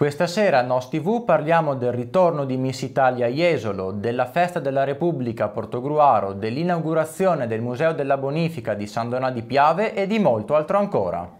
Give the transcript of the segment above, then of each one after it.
Questa sera a Nos TV parliamo del ritorno di Miss Italia Jesolo, della festa della Repubblica a Portogruaro, dell'inaugurazione del Museo della Bonifica di San Donà di Piave e di molto altro ancora.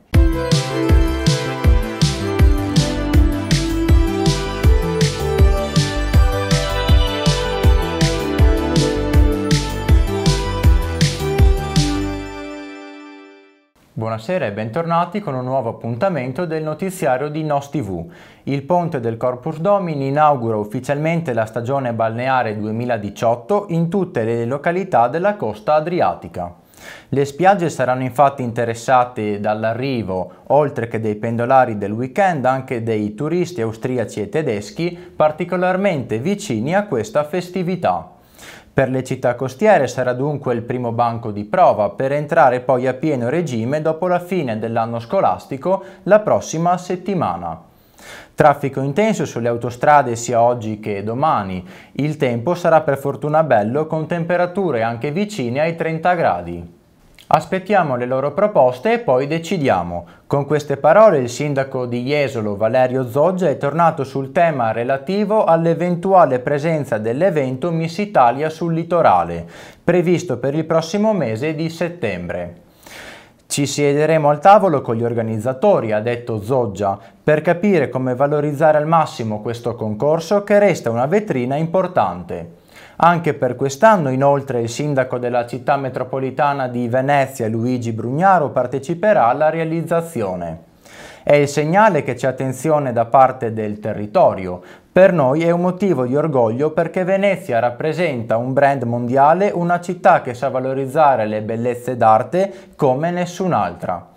Buonasera e bentornati con un nuovo appuntamento del notiziario di Nos TV. Il ponte del Corpus Domini inaugura ufficialmente la stagione balneare 2018 in tutte le località della costa adriatica. Le spiagge saranno infatti interessate dall'arrivo, oltre che dei pendolari del weekend, anche dei turisti austriaci e tedeschi particolarmente vicini a questa festività. Per le città costiere sarà dunque il primo banco di prova per entrare poi a pieno regime dopo la fine dell'anno scolastico la prossima settimana. Traffico intenso sulle autostrade sia oggi che domani. Il tempo sarà per fortuna bello con temperature anche vicine ai 30 gradi. Aspettiamo le loro proposte e poi decidiamo. Con queste parole il sindaco di Jesolo Valerio Zoggia è tornato sul tema relativo all'eventuale presenza dell'evento Miss Italia sul litorale, previsto per il prossimo mese di settembre. Ci siederemo al tavolo con gli organizzatori, ha detto Zoggia, per capire come valorizzare al massimo questo concorso che resta una vetrina importante. Anche per quest'anno inoltre il sindaco della città metropolitana di Venezia Luigi Brugnaro parteciperà alla realizzazione. È il segnale che c'è attenzione da parte del territorio. Per noi è un motivo di orgoglio perché Venezia rappresenta un brand mondiale, una città che sa valorizzare le bellezze d'arte come nessun'altra.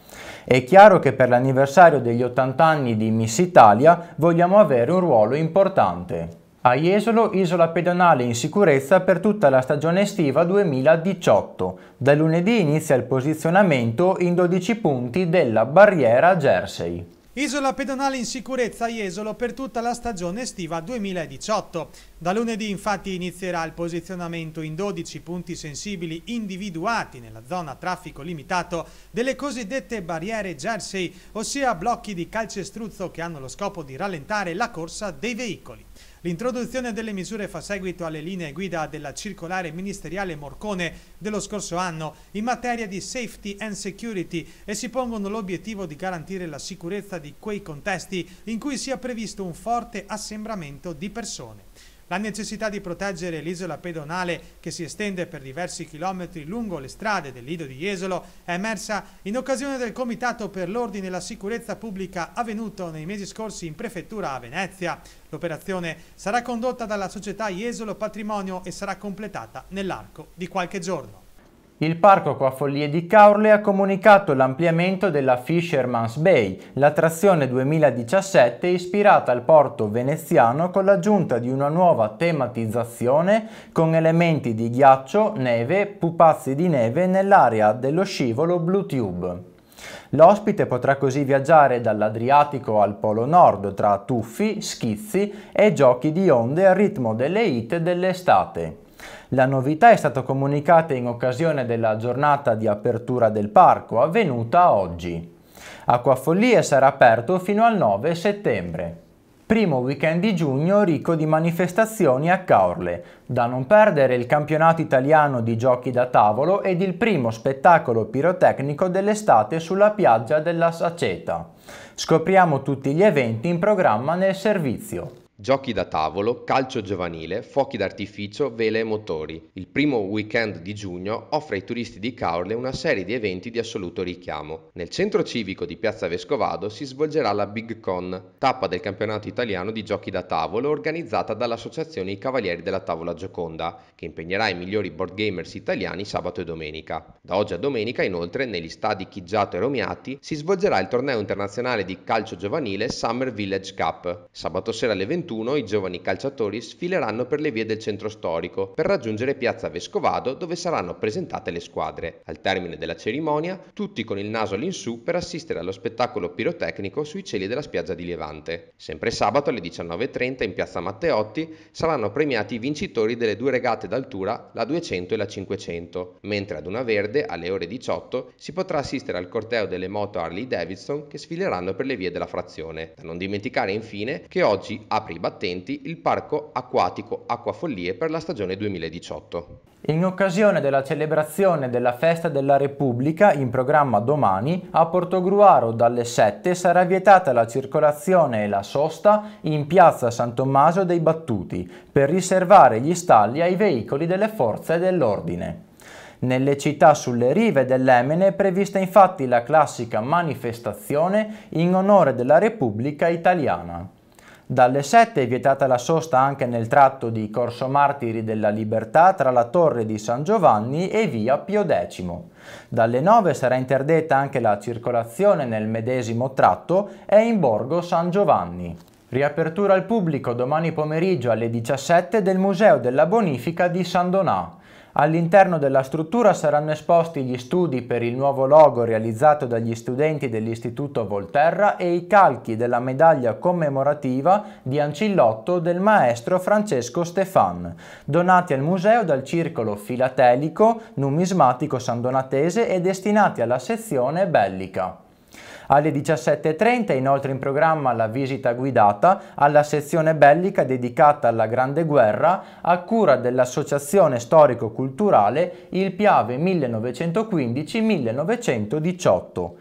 È chiaro che per l'anniversario degli 80 anni di Miss Italia vogliamo avere un ruolo importante. A Jesolo isola pedonale in sicurezza per tutta la stagione estiva 2018. Da lunedì inizia il posizionamento in 12 punti della barriera Jersey. Isola pedonale in sicurezza a Jesolo per tutta la stagione estiva 2018. Da lunedì infatti inizierà il posizionamento in 12 punti sensibili individuati nella zona traffico limitato delle cosiddette barriere Jersey, ossia blocchi di calcestruzzo che hanno lo scopo di rallentare la corsa dei veicoli. L'introduzione delle misure fa seguito alle linee guida della circolare ministeriale Morcone dello scorso anno in materia di safety and security e si pongono l'obiettivo di garantire la sicurezza di quei contesti in cui sia previsto un forte assembramento di persone. La necessità di proteggere l'isola pedonale che si estende per diversi chilometri lungo le strade del Lido di Jesolo è emersa in occasione del Comitato per l'Ordine e la Sicurezza Pubblica avvenuto nei mesi scorsi in prefettura a Venezia. L'operazione sarà condotta dalla società Jesolo Patrimonio e sarà completata nell'arco di qualche giorno. Il Parco Acquafollie di Caorle ha comunicato l'ampliamento della Fisherman's Bay, l'attrazione 2017 ispirata al porto veneziano con l'aggiunta di una nuova tematizzazione con elementi di ghiaccio, neve, pupazzi di neve nell'area dello scivolo Blue Tube. L'ospite potrà così viaggiare dall'Adriatico al Polo Nord tra tuffi, schizzi e giochi di onde al ritmo delle hit dell'estate. La novità è stata comunicata in occasione della giornata di apertura del parco avvenuta oggi. Acquafollie sarà aperto fino al 9 settembre. Primo weekend di giugno ricco di manifestazioni a Caorle, da non perdere il campionato italiano di giochi da tavolo ed il primo spettacolo pirotecnico dell'estate sulla piaggia della Saceta. Scopriamo tutti gli eventi in programma nel servizio. Giochi da tavolo, calcio giovanile, fuochi d'artificio, vele e motori. Il primo weekend di giugno offre ai turisti di Caorle una serie di eventi di assoluto richiamo. Nel centro civico di Piazza Vescovado si svolgerà la Big Con, tappa del campionato italiano di giochi da tavolo organizzata dall'Associazione I Cavalieri della Tavola Gioconda, che impegnerà i migliori board gamers italiani sabato e domenica. Da oggi a domenica, inoltre, negli stadi Chiggiato e Romiati si svolgerà il torneo internazionale di calcio giovanile Summer Village Cup. Sabato sera alle 21 21 i giovani calciatori sfileranno per le vie del centro storico per raggiungere piazza Vescovado dove saranno presentate le squadre. Al termine della cerimonia, tutti con il naso all'insù per assistere allo spettacolo pirotecnico sui cieli della spiaggia di Levante. Sempre sabato alle 19.30 in piazza Matteotti saranno premiati i vincitori delle due regate d'altura, la 200 e la 500, mentre ad una verde alle ore 18 si potrà assistere al corteo delle moto Harley Davidson che sfileranno per le vie della frazione. Da non dimenticare infine che oggi apre i battenti il parco acquatico Acquafollie per la stagione 2018. In occasione della celebrazione della Festa della Repubblica in programma domani, a Portogruaro dalle 7 sarà vietata la circolazione e la sosta in piazza San Tommaso dei Battuti per riservare gli stalli ai veicoli delle forze dell'ordine. Nelle città sulle rive dell'Emene è prevista infatti la classica manifestazione in onore della Repubblica Italiana. Dalle 7 è vietata la sosta anche nel tratto di Corso Martiri della Libertà tra la Torre di San Giovanni e via Pio X. Dalle 9 sarà interdetta anche la circolazione nel medesimo tratto e in Borgo San Giovanni. Riapertura al pubblico domani pomeriggio alle 17 del Museo della Bonifica di San Donà. All'interno della struttura saranno esposti gli studi per il nuovo logo realizzato dagli studenti dell'Istituto Volterra e i calchi della medaglia commemorativa di Ancillotto del maestro Francesco Stefan, donati al museo dal Circolo Filatelico Numismatico Sandonatese e destinati alla sezione bellica. Alle 17.30 è inoltre in programma la visita guidata alla sezione bellica dedicata alla Grande Guerra a cura dell'Associazione Storico-Culturale Il Piave 1915-1918.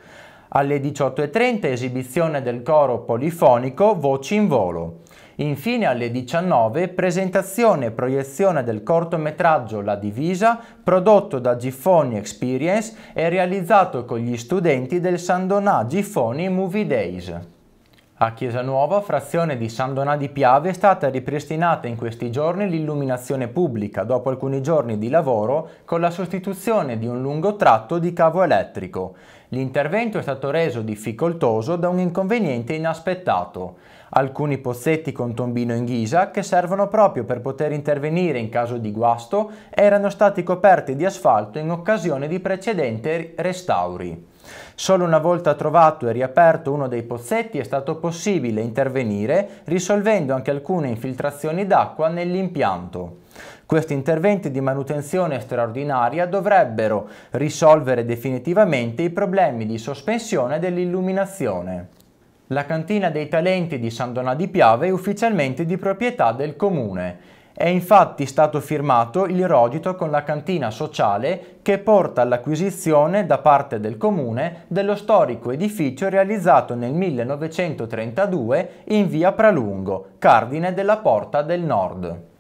Alle 18.30 esibizione del coro polifonico Voci in volo. Infine alle 19 presentazione e proiezione del cortometraggio La Divisa prodotto da Giffoni Experience e realizzato con gli studenti del San Donà Giffoni Movie Days. A Chiesa Nuova, frazione di San Donà di Piave, è stata ripristinata in questi giorni l'illuminazione pubblica dopo alcuni giorni di lavoro con la sostituzione di un lungo tratto di cavo elettrico. L'intervento è stato reso difficoltoso da un inconveniente inaspettato alcuni pozzetti con tombino in ghisa che servono proprio per poter intervenire in caso di guasto erano stati coperti di asfalto in occasione di precedenti restauri. Solo una volta trovato e riaperto uno dei pozzetti è stato possibile intervenire risolvendo anche alcune infiltrazioni d'acqua nell'impianto. Questi interventi di manutenzione straordinaria dovrebbero risolvere definitivamente i problemi di sospensione dell'illuminazione. La cantina dei talenti di San Donà di Piave è ufficialmente di proprietà del comune. È infatti stato firmato il rogito con la cantina sociale che porta all'acquisizione da parte del comune dello storico edificio realizzato nel 1932 in via Pralungo, cardine della Porta del Nord.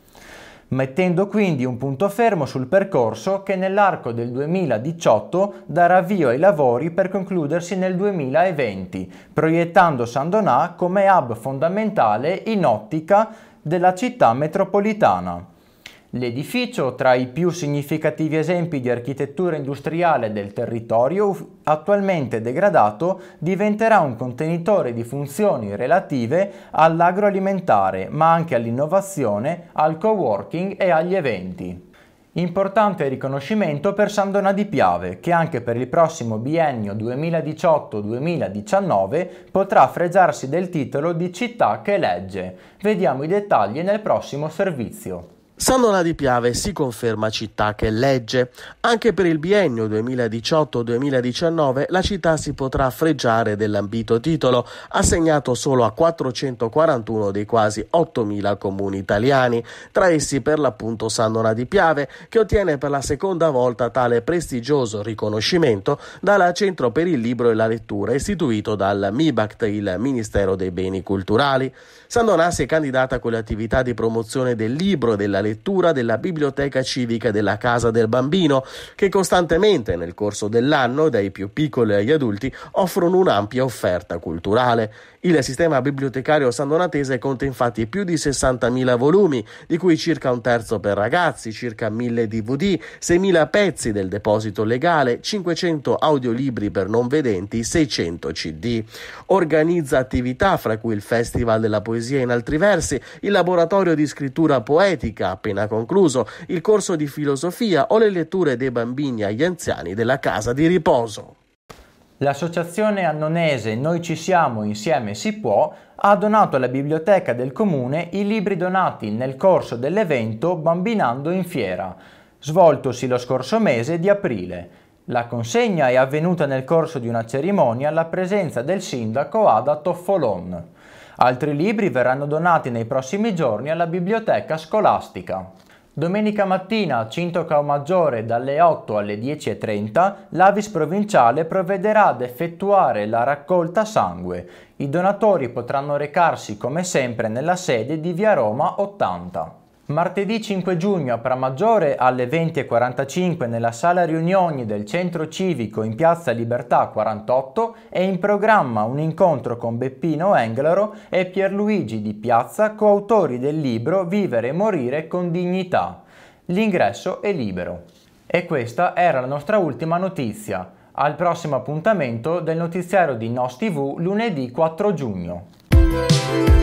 Mettendo quindi un punto fermo sul percorso che nell'arco del 2018 darà avvio ai lavori per concludersi nel 2020, proiettando San Donà come hub fondamentale in ottica della città metropolitana. L'edificio, tra i più significativi esempi di architettura industriale del territorio, attualmente degradato, diventerà un contenitore di funzioni relative all'agroalimentare, ma anche all'innovazione, al co-working e agli eventi. Importante riconoscimento per Sandona di Piave, che anche per il prossimo biennio 2018-2019 potrà fregiarsi del titolo di città che legge. Vediamo i dettagli nel prossimo servizio. Sandona di Piave si conferma città che legge. Anche per il biennio 2018-2019 la città si potrà fregiare dell'ambito titolo, assegnato solo a 441 dei quasi 8.000 comuni italiani, tra essi per l'appunto Sandona di Piave, che ottiene per la seconda volta tale prestigioso riconoscimento dal Centro per il Libro e la Lettura, istituito dal MIBACT, il Ministero dei Beni Culturali. Sandona si è candidata con le attività di promozione del libro e della lettura della biblioteca civica della Casa del Bambino, che costantemente nel corso dell'anno, dai più piccoli agli adulti, offrono un'ampia offerta culturale. Il sistema bibliotecario sandonatese conta infatti più di 60.000 volumi, di cui circa un terzo per ragazzi, circa 1.000 DVD, 6.000 pezzi del deposito legale, 500 audiolibri per non vedenti, 600 CD. Organizza attività fra cui il Festival della Poesia in altri versi, il laboratorio di scrittura poetica appena concluso, il corso di filosofia o le letture dei bambini agli anziani della casa di riposo. L'associazione annonese Noi ci siamo, insieme si può ha donato alla biblioteca del comune i libri donati nel corso dell'evento Bambinando in Fiera, svoltosi lo scorso mese di aprile. La consegna è avvenuta nel corso di una cerimonia alla presenza del sindaco Ada Toffolon. Altri libri verranno donati nei prossimi giorni alla biblioteca scolastica. Domenica mattina a Cintocao Maggiore dalle 8 alle 10.30 l'Avis provinciale provvederà ad effettuare la raccolta sangue. I donatori potranno recarsi come sempre nella sede di Via Roma 80. Martedì 5 giugno a Pramaggiore alle 20.45 nella sala riunioni del centro civico in piazza Libertà 48 è in programma un incontro con Beppino Englaro e Pierluigi Di Piazza, coautori del libro Vivere e morire con dignità. L'ingresso è libero. E questa era la nostra ultima notizia. Al prossimo appuntamento del notiziario di NOS TV lunedì 4 giugno.